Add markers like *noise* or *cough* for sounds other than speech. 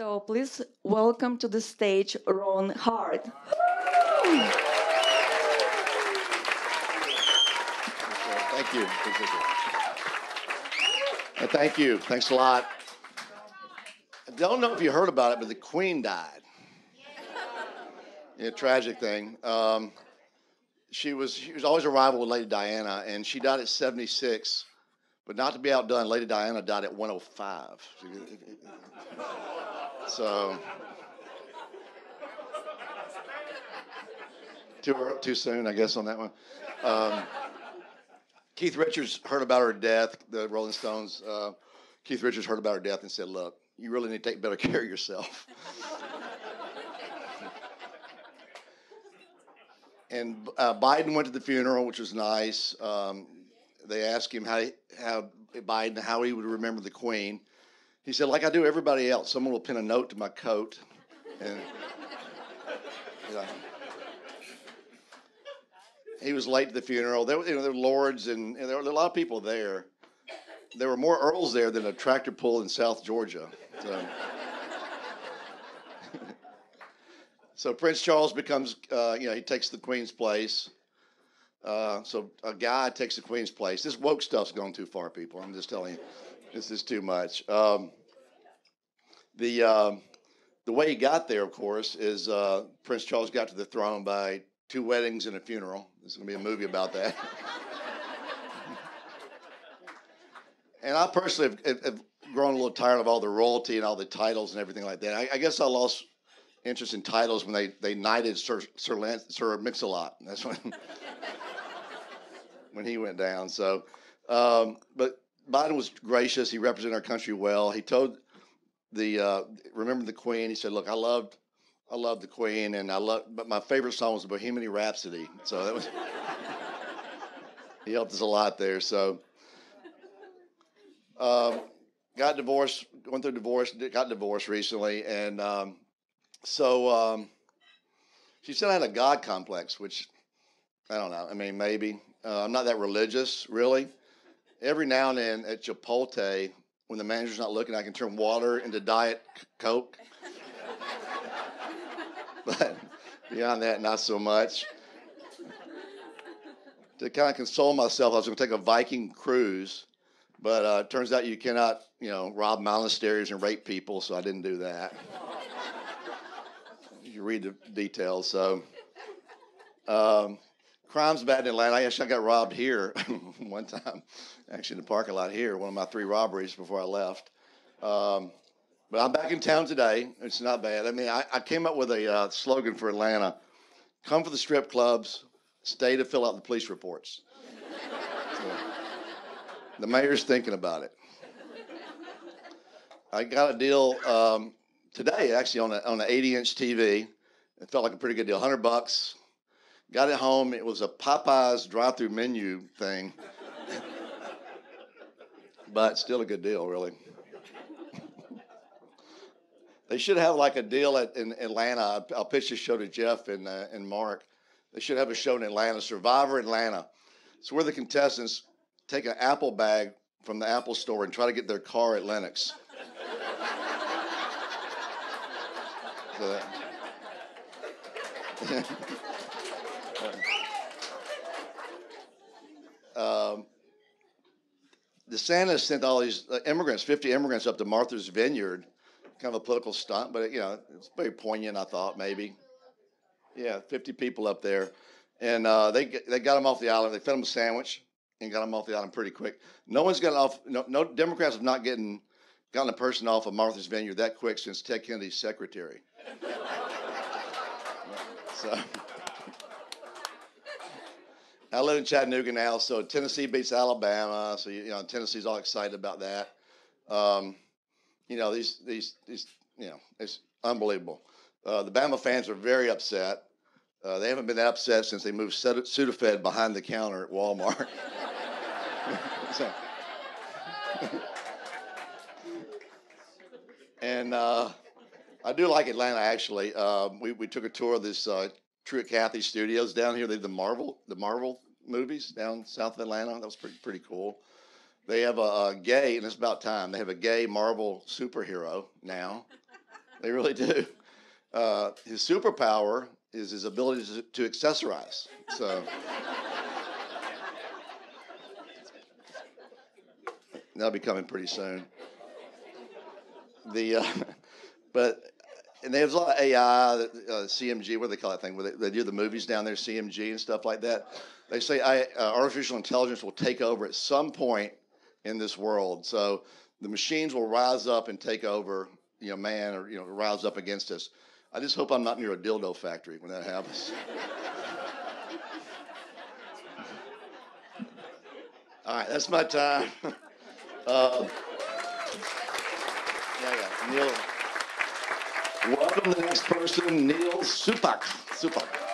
So please welcome to the stage Ron Hart. Thank you. Thank you. Thanks a lot. I don't know if you heard about it, but the Queen died. Yeah, tragic thing. Um, she was she was always a rival with Lady Diana, and she died at 76. But not to be outdone, Lady Diana died at 105. So too too soon, I guess, on that one. Um, Keith Richards heard about her death. The Rolling Stones. Uh, Keith Richards heard about her death and said, "Look, you really need to take better care of yourself." *laughs* and uh, Biden went to the funeral, which was nice. Um, they asked him how how Biden how he would remember the Queen. He said, "Like I do everybody else, someone will pin a note to my coat." And yeah. he was late to the funeral. There, were- you know, there were lords and, and there were a lot of people there. There were more earls there than a tractor pull in South Georgia. So. *laughs* So Prince Charles becomes, uh, you know, he takes the Queen's place. Uh, so a guy takes the Queen's place. This woke stuff's gone too far, people. I'm just telling you, this is too much. Um, the um, the way he got there, of course, is uh, Prince Charles got to the throne by two weddings and a funeral. There's going to be a movie about that. *laughs* and I personally have, have, grown a little tired of all the royalty and all the titles and everything like that. I, I guess I lost interest in titles when they, they knighted Sir Sir, Lance, Sir Mix-a-Lot. That's when *laughs* when he went down. So, um, but Biden was gracious. He represented our country well. He told the uh, remember the Queen. He said, "Look, I loved I loved the Queen, and I love, but my favorite song was Bohemian Rhapsody." So that was *laughs* he helped us a lot there. So. Um, got divorced, went through divorce, got divorced recently, and um, so um, she said I had a God complex, which I don't know. I mean, maybe uh, I'm not that religious, really. Every now and then at Chipotle, when the manager's not looking, I can turn water into Diet Coke. *laughs* but beyond that, not so much. To kind of console myself, I was going to take a Viking cruise, but uh, it turns out you cannot, you know, rob monasteries and rape people, so I didn't do that you read the details. So, um, crime's bad in Atlanta. I actually got robbed here *laughs* one time, actually in the parking lot here. One of my three robberies before I left. Um, but I'm back in town today. It's not bad. I mean, I, I came up with a uh, slogan for Atlanta: "Come for the strip clubs, stay to fill out the police reports." So, the mayor's thinking about it. I got a deal. Um, today actually on a, on an 80 inch TV. It felt like a pretty good deal, 100 bucks. Got it home. It was a Popeyes drive through menu thing, *laughs* but still a good deal, really. they should have like a deal at, in Atlanta. I'll, pitch this show to Jeff and, uh, and Mark. They should have a show in Atlanta, Survivor Atlanta. It's where the contestants take an Apple bag from the Apple store and try to get their car at Lenox. *laughs* So um, DeSantis sent all these uh, immigrants, 50 immigrants, up to Martha's Vineyard, kind of a political stunt, but you know, it's very poignant. I thought maybe, yeah, 50 people up there, and uh, they they got them off the island. They fed them a sandwich and got them off the island pretty quick. No one's gotten off. No, no Democrats have not getting gotten a person off of Martha's Vineyard that quick since Ted Kennedy's secretary. *laughs* So I live in Chattanooga now, so Tennessee beats Alabama, so you know Tennessee's all excited about that. Um, you know these these these you know it's unbelievable. Uh, the Bama fans are very upset. Uh, they haven't been that upset since they moved Sud- Sudafed behind the counter at Walmart. *laughs* so, *laughs* and uh, I do like Atlanta actually. Um, we we took a tour of this uh, Truett Cathy Studios down here. They did the Marvel the Marvel movies down south of Atlanta. That was pretty pretty cool. They have a, a gay, and it's about time. They have a gay Marvel superhero now. *laughs* They really do. Uh, his superpower is his ability to, to accessorize. So that'll be coming pretty soon. The uh, *laughs* but and there's a lot of AI, uh, CMG, what do they call that thing? Where they, they, do the movies down there, CMG and stuff like that. They say I, uh, artificial intelligence will take over at some point in this world. So the machines will rise up and take over, you know, man, or you know, rise up against us. I just hope I'm not near a dildo factory when that happens. *laughs* All right, that's my time. *laughs* uh, yeah, yeah, Neil. Welcome the next person, Neil Supak. Supak.